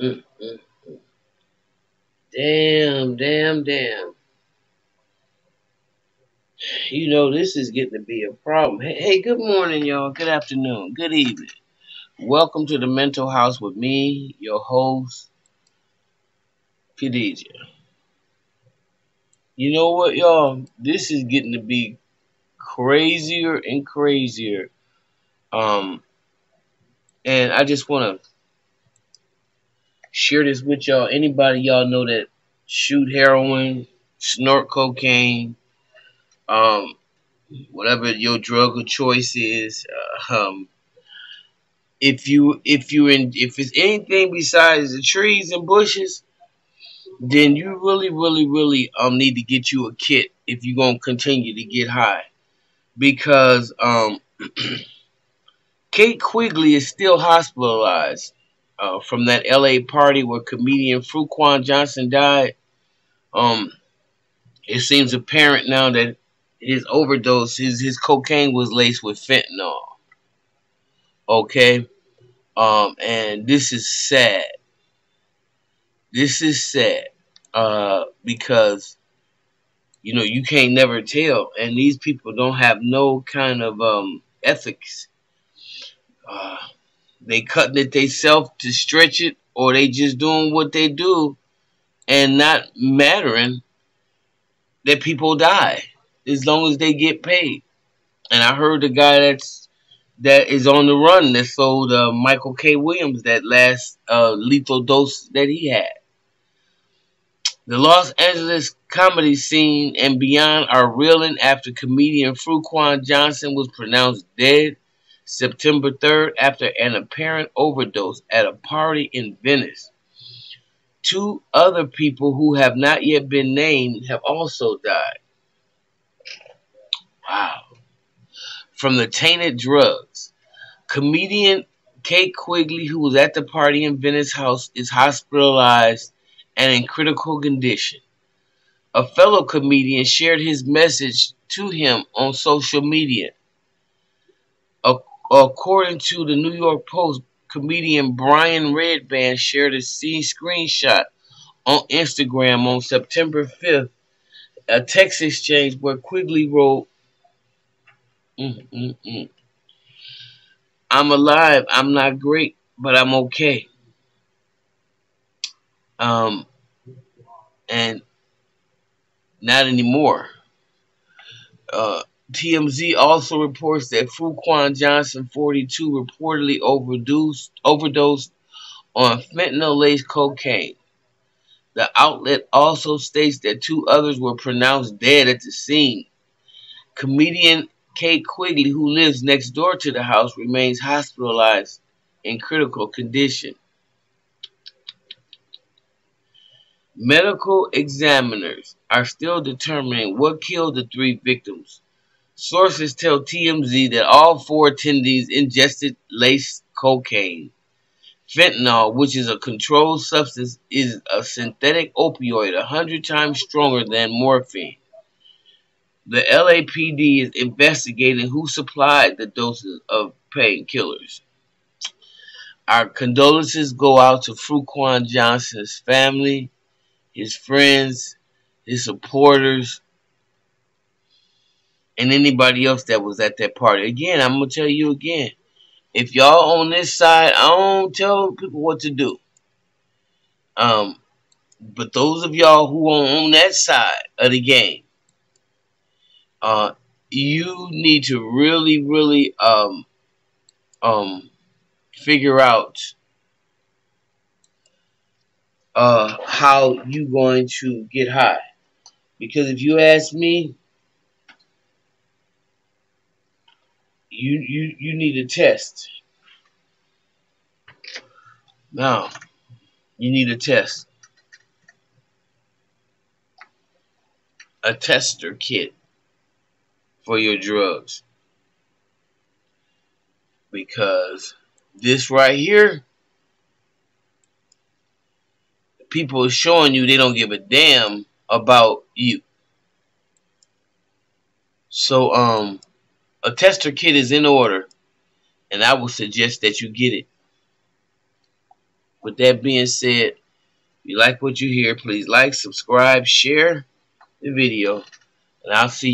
Mm, mm, mm. Damn, damn, damn. You know, this is getting to be a problem. Hey, hey, good morning, y'all. Good afternoon. Good evening. Welcome to the Mental House with me, your host, Khadijah. You know what, y'all? This is getting to be crazier and crazier. Um, and I just want to share this with y'all. Anybody y'all know that shoot heroin, snort cocaine, um, whatever your drug of choice is, uh, um, if you if you in if it's anything besides the trees and bushes, then you really really really um need to get you a kit if you're gonna continue to get high, because um Kate Quigley is still hospitalized uh, from that L.A. party where comedian Fuquan Johnson died. Um, it seems apparent now that his overdose, his his cocaine was laced with fentanyl. Okay, um, and this is sad. This is sad uh, because you know you can't never tell, and these people don't have no kind of um, ethics. Uh, they cutting it themselves to stretch it, or they just doing what they do, and not mattering that people die as long as they get paid. And I heard the guy that's that is on the run that sold uh, Michael K. Williams that last uh, lethal dose that he had. The Los Angeles comedy scene and beyond are reeling after comedian Fuquan Johnson was pronounced dead September 3rd after an apparent overdose at a party in Venice. Two other people who have not yet been named have also died. Wow from the tainted drugs. Comedian Kate Quigley, who was at the party in Venice House, is hospitalized and in critical condition. A fellow comedian shared his message to him on social media. According to the New York Post, comedian Brian Redban shared a scene screenshot on Instagram on September 5th, a text exchange where Quigley wrote, Mm, mm, mm. I'm alive. I'm not great, but I'm okay. Um, and not anymore. Uh, TMZ also reports that Fuquan Johnson, 42, reportedly overdosed, overdosed on fentanyl-laced cocaine. The outlet also states that two others were pronounced dead at the scene. Comedian Kate Quigley, who lives next door to the house, remains hospitalized in critical condition. Medical examiners are still determining what killed the three victims. Sources tell TMZ that all four attendees ingested laced cocaine. Fentanyl, which is a controlled substance, is a synthetic opioid a hundred times stronger than morphine. The LAPD is investigating who supplied the doses of painkillers. Our condolences go out to Fuquan Johnson's family, his friends, his supporters, and anybody else that was at that party. Again, I'm gonna tell you again. If y'all on this side, I don't tell people what to do. Um, but those of y'all who are on that side of the game, uh, you need to really, really um, um, figure out uh, how you going to get high. Because if you ask me, you you you need a test. Now, you need a test. A tester kit for your drugs. Because this right here, people are showing you they don't give a damn about you. So, um, a tester kit is in order, and I would suggest that you get it. with that being said, if you like what you hear, please like, subscribe, share the video, and I'll see